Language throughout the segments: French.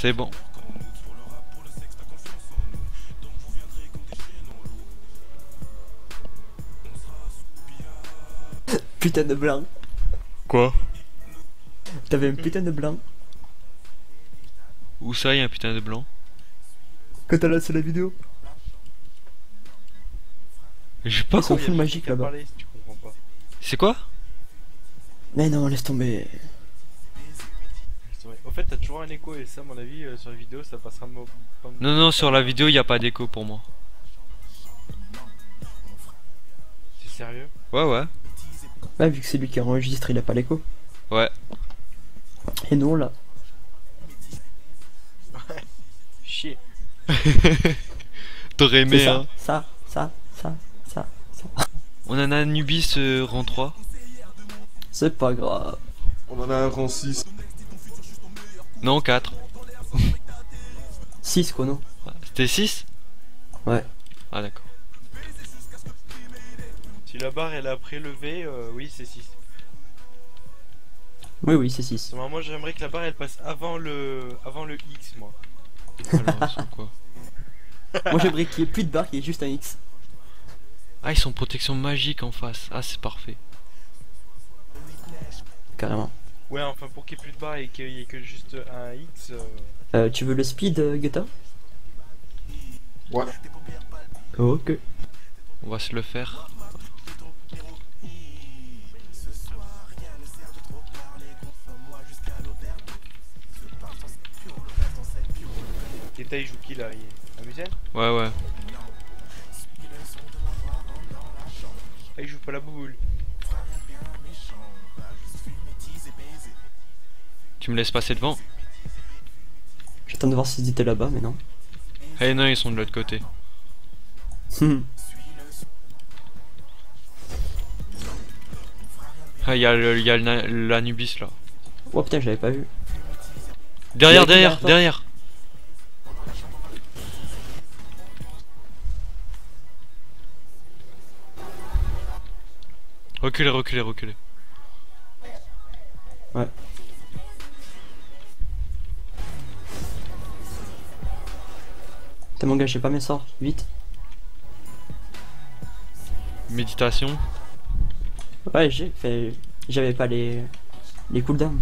C'est bon. Putain de blanc. Quoi? T'avais un putain de blanc. Où ça, y a un putain de blanc? Quand t'as lancé la vidéo? J'ai pas compris. magique là-bas. C'est quoi? Mais non, laisse tomber. Au fait, t'as toujours un écho et ça, à mon avis, euh, sur la vidéo, ça passera pas. Non, non, sur la vidéo, y a pas d'écho pour moi. C'est sérieux? Ouais, ouais. Ouais, vu que c'est lui qui enregistre, il a pas l'écho. Ouais. Et nous, là. Chier. T'aurais aimé, ça, hein. ça, ça, ça, ça, ça. On en a un Anubis euh, rang 3. C'est pas grave. On en a un rang 6. Non, 4. 6 chrono. C'était 6 Ouais. Ah, d'accord. Si la barre elle a prélevé, euh, oui, c'est 6. Oui, oui, c'est 6. Moi, j'aimerais que la barre elle passe avant le, avant le X, moi. Alors, quoi? Moi, j'aimerais qu'il y ait plus de barre, qu'il y ait juste un X. Ah, ils sont protection magique en face. Ah, c'est parfait. Carrément. Ouais, enfin, pour qu'il n'y ait plus de barre et qu'il y ait que juste un X. euh, Euh, tu veux le speed, euh, Guetta? Ouais. Ok. On va se le faire. Keta il joue qui là? Il est Amusen Ouais, ouais. Ah, il joue pas la boule. Tu me passer devant J'attends de voir s'ils étaient là-bas, mais non. Eh non, ils sont de l'autre côté. Ah, il y a l'Anubis là. oh putain, j'avais pas vu. Derrière, qui derrière, derrière. Reculez, reculez, reculez. T'as mon gars, j'ai pas mes sorts. Vite. Méditation. Ouais, j'ai fait. J'avais pas les. Les cooldowns.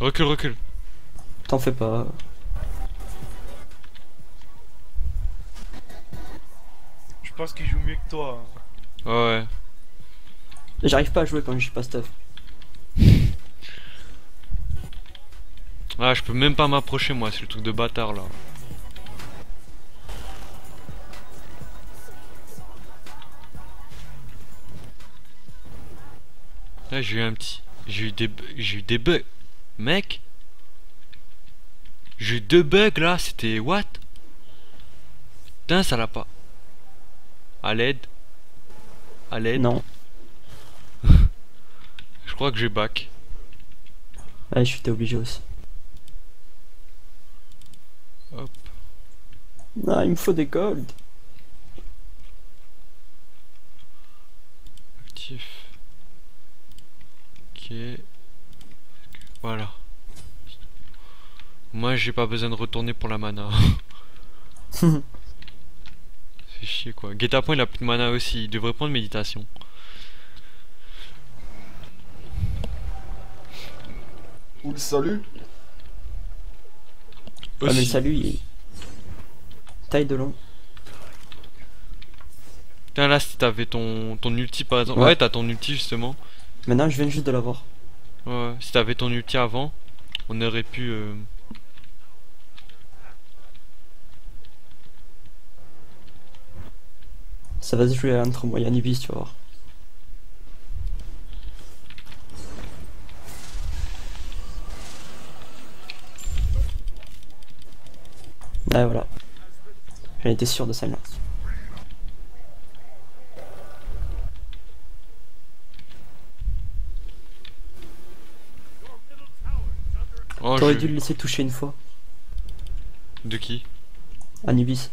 Recule, recule. T'en fais pas. Je pense qu'il joue mieux que toi. hein. Ouais, ouais. J'arrive pas à jouer quand je suis pas stuff. Ah, je peux même pas m'approcher moi, c'est le truc de bâtard là. Là, j'ai eu un petit. J'ai eu des. J'ai eu des bugs. Mec J'ai eu deux bugs là, c'était what? Putain, ça l'a pas. À l'aide. À l'aide. Non. Je crois que j'ai back. Ouais, je suis obligé aussi. Hop. Ah, il me faut des gold. Actif. Ok. Voilà. Moi j'ai pas besoin de retourner pour la mana. C'est chier quoi. Guet-apens il a plus de mana aussi, il devrait prendre méditation. Ou le salut Ah, mais salut, il... Taille de long. Putain là si t'avais ton, ton ulti par exemple. Ouais. Ouais, t'as ton ulti justement. Maintenant, je viens juste de l'avoir. Ouais, ouais. Si t'avais ton ulti avant, on aurait pu... euh, Ça va se jouer entre moi et Anubis, tu vas voir. Ouais, voilà. J'en étais sûr de celle-là. Oh, T'aurais je- dû le laisser toucher une fois. De qui? Anubis.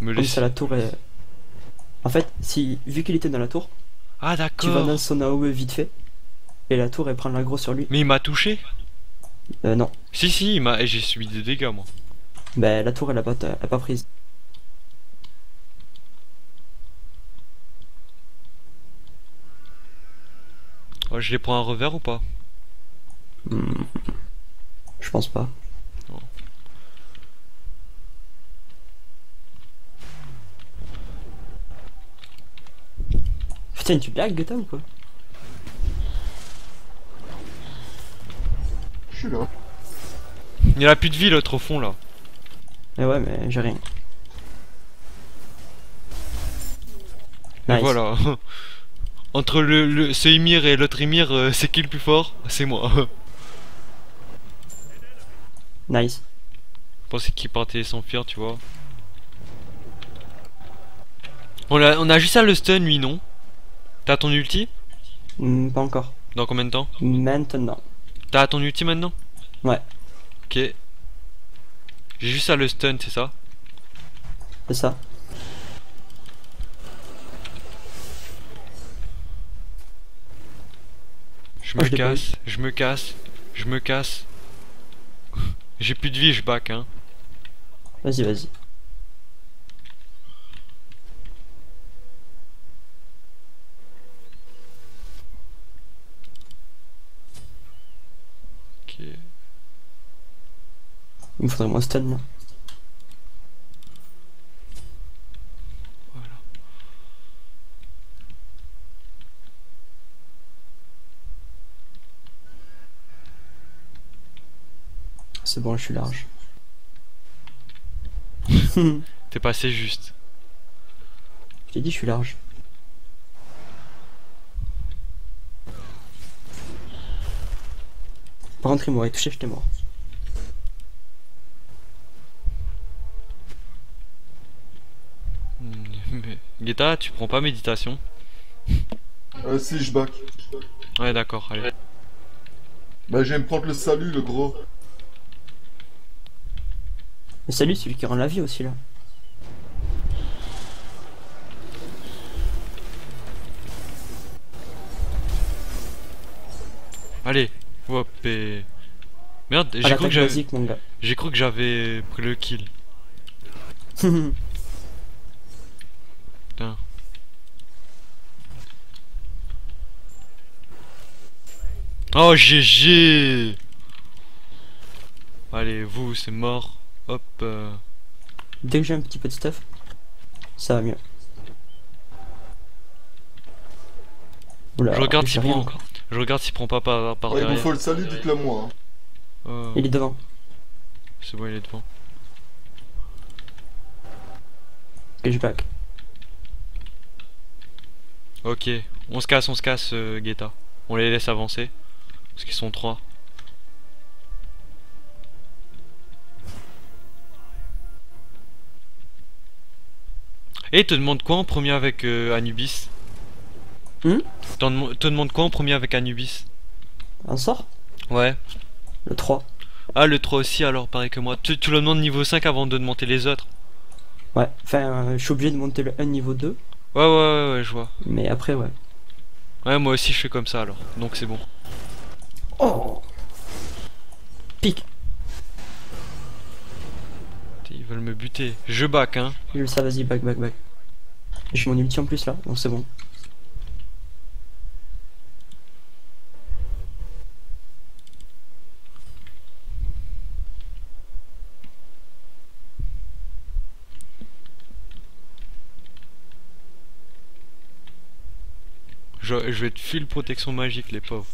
Me Comme laisser. ça, la tour est. En fait, si vu qu'il était dans la tour, Ah tu vas dans son AOE vite fait. Et la tour, elle prend l'aggro sur lui. Mais il m'a touché? Euh, non. Si, si, il m'a... j'ai subi des dégâts, moi. Bah, la tour, elle a pas, elle a pas prise. Ouais, je les prends un revers ou pas? Hmm. Je pense pas. Non. Putain, tu blagues, Geta ou quoi? Je suis là. Il a plus de vie, l'autre au fond, là. Eh ouais, mais j'ai rien. Et voilà. Entre le, le, ce Ymir et l'autre Ymir, euh, c'est qui le plus fort? C'est moi. Nice. Je pensais qu'il partait s'enfuir, tu vois. On a, on a juste à le stun, lui, non? T'as ton ulti? Hmm, pas encore. Dans combien de temps? Maintenant. T'as ton ulti maintenant? Ouais. Ok. J'ai juste à le stun, c'est ça C'est ça. Je me casse, je me casse, je me casse. J'ai plus de vie, je back, hein. Vas-y, vas-y. Ok. Il me faudrait moins stun là. Voilà. C'est bon, je suis large. T'es passé juste. Je t'ai dit, je suis large. Par contre, il m'aurait touché, j'étais mort. Hmm, mais- Guetta, tu prends pas méditation Euh, si, je back. Ouais, d'accord, allez. Bah, je viens me prendre le salut, le gros. Mais salut, celui qui rend la vie aussi là. Allez, hop et... Merde, cru que j'avais... J'ai cru que j'avais pris le kill. Putain. Oh GG Allez, vous, c'est mort. Hop. euh, Dès que j'ai un petit peu de stuff, ça va mieux. Oula, Je regarde s'il prend. encore. Je regarde s'il prend pas par, par Ouais, il vous derrière. faut le salut, dites-le moi. hein. Euh, Il est devant. C'est bon, il est devant. Que je back. Ok, on se casse, on se casse, euh, Guetta. On les laisse avancer. Parce qu'ils sont trois. Et te demande quoi en premier avec euh, Anubis Hmm te demande quoi en premier avec Anubis Un sort Ouais. Le 3. Ah, le 3 aussi, alors pareil que moi. Tu, tu le demandes niveau 5 avant de demander les autres. Ouais, enfin, euh, je suis obligé de monter le 1 niveau 2, Ouais, ouais, ouais, ouais, je vois. mais après, ouais. Ouais, moi aussi je fais comme ça alors. Donc c'est bon. Oh Pique Ils veulent me buter. Je back, hein. Je le sais, vas-y, back, back, back. J'ai mon ulti en plus là, donc c'est bon. Je, je vais te filer protection magique, les pauvres.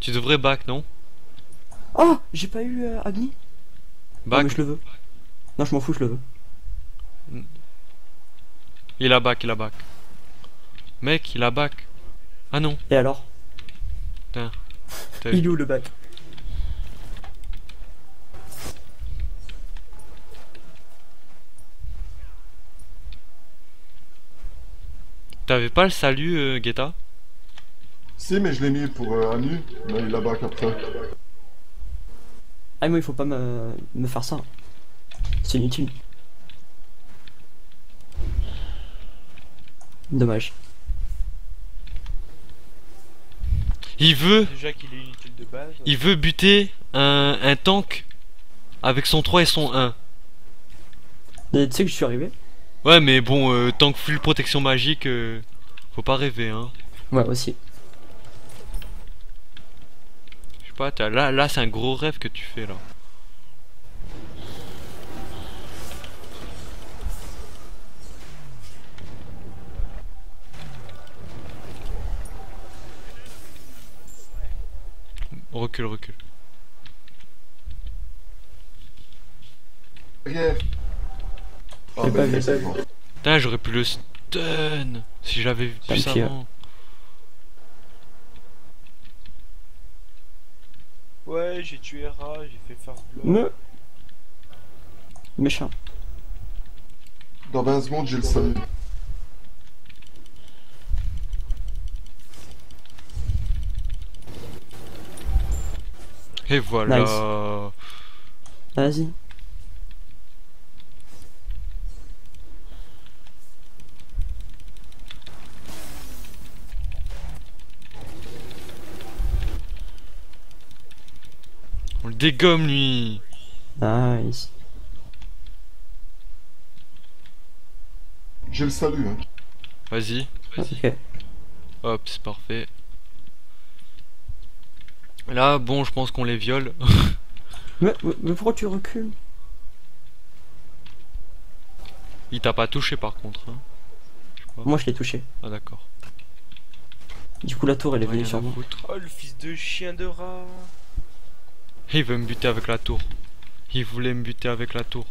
Tu devrais back, non Oh J'ai pas eu euh, Agni Non, Back mais je le veux. Non, je m'en fous, je le veux. Il a back, il a back. Mec, il a back. Ah non, Et alors? T'as Il est où le back t'avais pas le salut, euh, Guetta? Si, mais je l'ai mis pour euh, Anu, mais il a back après. Ah, moi, il faut pas me, me faire ça. C'est inutile. Dommage. Il veut, Déjà qu'il est inutile de base. il veut buter un, un tank avec son 3 et son 1. Et Tu sais que je suis arrivé Ouais, mais bon, euh, tank full protection magique, euh, faut pas rêver, hein. Ouais, aussi. Je sais pas, là, là c'est un gros rêve que tu fais là. Recule, recule. Bah, bon. Putain, j'aurais pu le stun si j'avais vu ça pis, avant. Ouais, j'ai tué Ra, j'ai fait blood. Me. Méchant. Dans 20 secondes, j'ai le salut. Et voilà. Nice. Vas-y. Dégomme lui. Nice. J'ai le salut, hein. Vas-y. Ok. Hop, c'est parfait. Là, bon, je pense qu'on les viole. Mais, mais- mais pourquoi tu recules? Il t'a pas touché par contre. hein. Moi je l'ai touché. Ah d'accord. Du coup la tour elle est venue sur moi. foutre. Oh, le fils de chien de Ra. Il veut me buter avec la tour. Il voulait me buter avec la tour.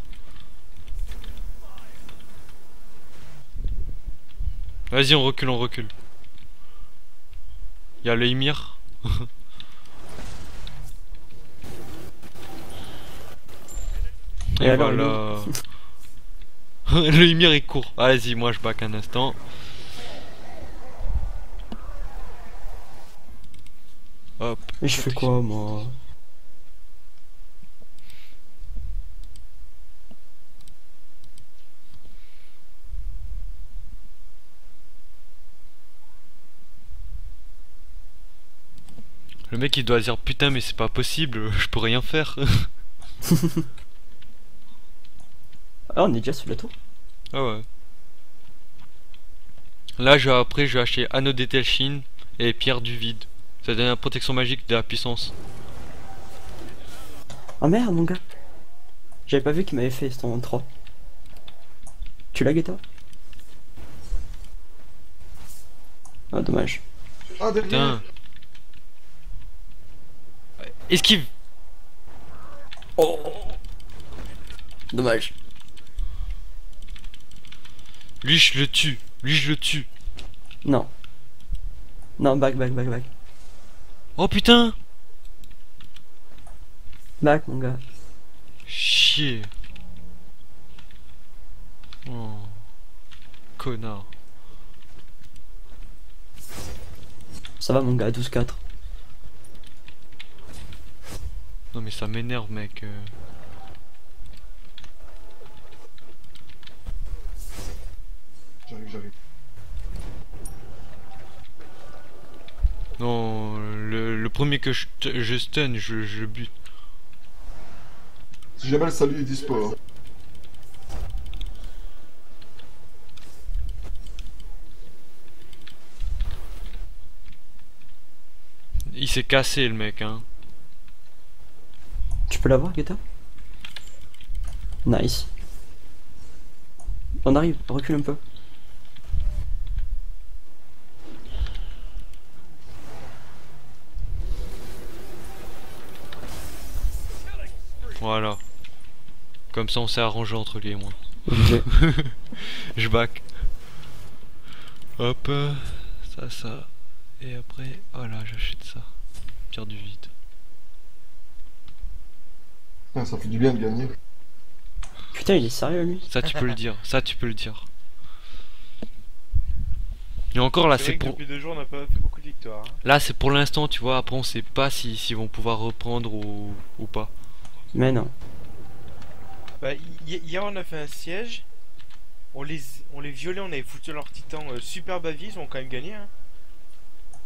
Vas-y, on recule, on recule. Il y a le Ymir. Et, voilà. le Ymir il court. Vas-y, moi je back un instant. Hop. Et je fais quoi moi? Le mec il doit dire putain mais c'est pas possible, je peux rien faire. Ah on est déjà sur la tour ah ouais. Là je, après je vais acheter anneau d'Ethelchine et pierre du vide. Ça donne la protection magique de la puissance. Ah merde mon gars J'avais pas vu qu'il m'avait fait son 3. Tu l'as Guetta Ah dommage. Ah. Esquive Dommage. Lui je le tue. Lui je le tue. Non. Non, back, back, back, back. Oh putain Back mon gars. Chier. Oh. Connard. Ça va mon gars, 12-4. Non mais ça m'énerve mec. euh. J'arrive, j'arrive. Non, le, le premier que je, je stun, je, je bute. Si jamais le salut est dispo, hein. Il s'est cassé le mec hein. Tu peux l'avoir Guetta Nice. On arrive, recule un peu. Voilà. Comme ça on s'est arrangé entre lui et moi. Je back. Hop, ça, ça. Et après, voilà, j'achète ça. Pierre du vide. Putain, ça fait du bien de gagner. Putain, il est sérieux lui Ça tu peux le dire, ça tu peux le dire. Et encore là C'est pour depuis deux jours, on n'a pas fait beaucoup de victoires. hein. là c'est pour l'instant tu vois après on sait pas si s'ils vont pouvoir reprendre ou, ou pas. Mais non. Bah, hi- hier, on a fait un siège. On les, on les violait, on avait foutu leur titan euh, super bavise, ils ont quand même gagné. Hein.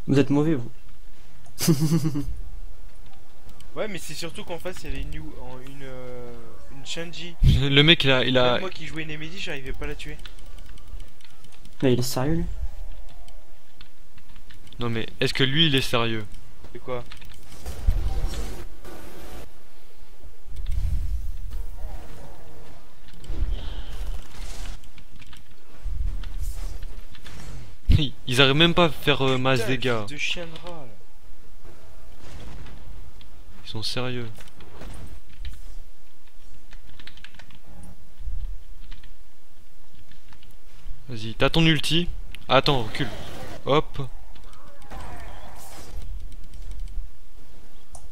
Vous êtes mauvais vous. Ouais, mais c'est surtout qu'en face, il y avait une, une, euh, une Shanji. Le mec, il a, il a, Même moi qui jouais Nemedi, j'arrivais pas à la tuer. Mais il est sérieux lui? Non mais, est-ce que lui, il est sérieux? C'est quoi? Ils arrivent même pas à faire euh, masse dégâts. de chien de rat, là. Ils sont sérieux. Vas-y, t'as ton ulti. Attends, recule. Hop.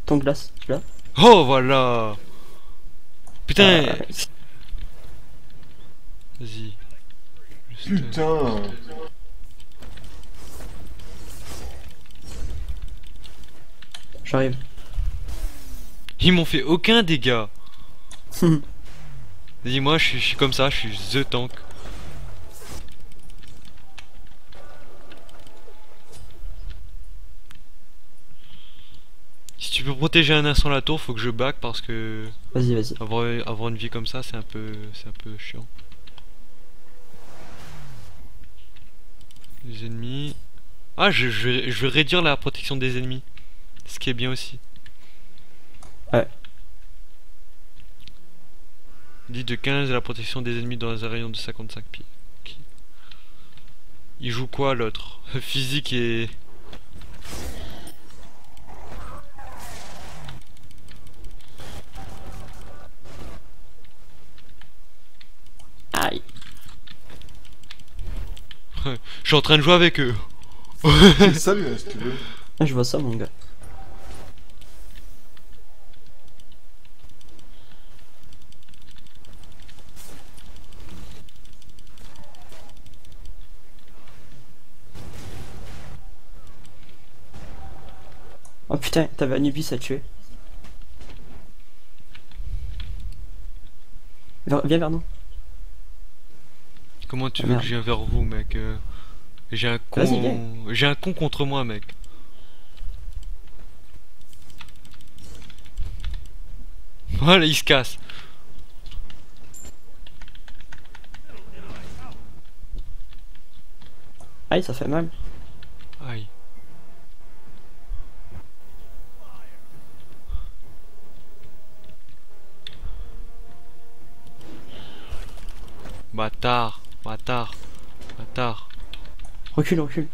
Ton glace, tu l'as? Oh, voilà Putain Euh, Vas-y. Putain J'arrive. Ils m'ont fait aucun dégât. Vas-y, moi, je suis- comme ça, je suis The Tank. Si tu peux protéger un instant la tour, faut que je back parce que Vas-y, vas-y. avoir, avoir une vie comme ça, c'est un peu, c'est un peu chiant. Les ennemis. Ah, je, je vais réduire la protection des ennemis. Ce qui est bien aussi. Ouais. Dit de 15 la protection des ennemis dans un rayon de 55 pieds. Ok. Il joue quoi l'autre Physique et. Aïe. Je suis en train de jouer avec eux. Salut, si tu veux? Ah, je vois ça, mon gars. Putain, t'avais Anubis à tuer. Viens viens vers nous. Comment tu Ah, veux merde. que je vienne vers vous, mec euh, J'ai un con. J'ai un con contre moi, mec. Voilà, il se casse. Aïe, ça fait mal. Aïe. Bâtard, bâtard, bâtard. Recule, recule.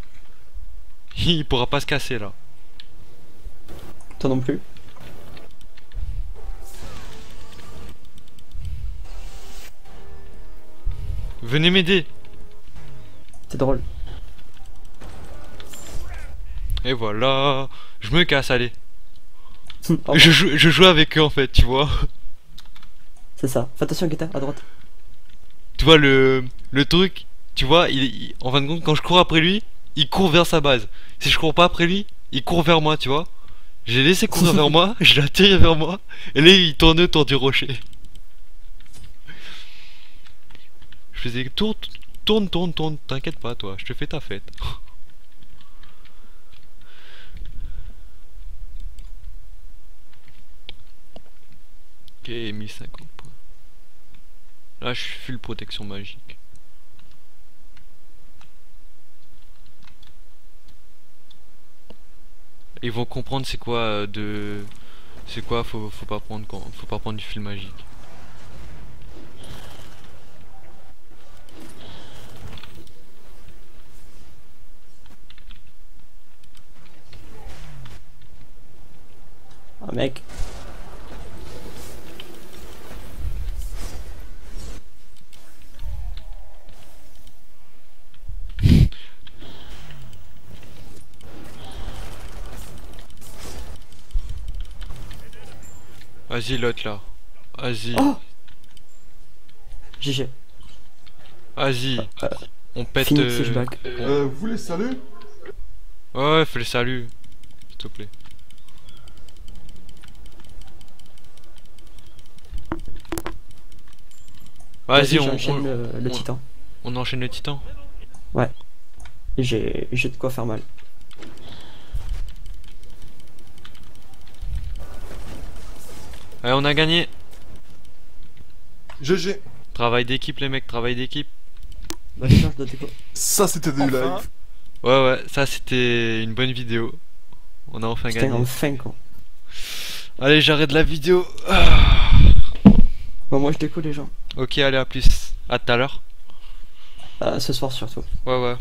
Il pourra pas se casser là. Toi non plus. Venez m'aider. C'est drôle. Et voilà. Je me casse, allez. Je joue, je joue avec eux en fait, tu vois. C'est ça. Fais attention, Guetta, à droite. Tu vois le, truc, tu vois, il, en fin de compte, quand je cours après lui, il court vers sa base. Si je cours pas après lui, il court vers moi, tu vois. J'ai laissé courir vers moi, je l'ai attiré vers moi, et là il tourne autour du rocher. Je faisais tourne, tourne, tourne, tourne, t'inquiète pas toi, je te fais ta fête. Ok, 1050 points. Là, je suis full protection magique. Ils vont comprendre c'est quoi euh, de. C'est quoi, faut, faut pas prendre faut pas prendre du fil magique. Ah, mec. Vas-y, l'autre là. Vas-y, Oh GG. vas-y. Euh, On pète. Fini, euh, Euh, vous voulez salut Ouais, fais le salut. S'il te plaît. Vas-y, on, j'enchaîne on, le, le on- titan. on enchaîne le titan. J'ai j'ai de quoi faire mal. Allez, on a gagné. GG. Travail d'équipe, les mecs, travail d'équipe. Bah, putain, je dois déco- Ça, c'était du Enfin. live. Ouais, ouais, ça c'était une bonne vidéo. On a enfin gagné. enfin quoi. Allez, j'arrête la vidéo. Ah. Bon, moi je déco les gens. Ok, allez, à plus. À tout à l'heure. Euh, ce soir surtout. Ouais, ouais.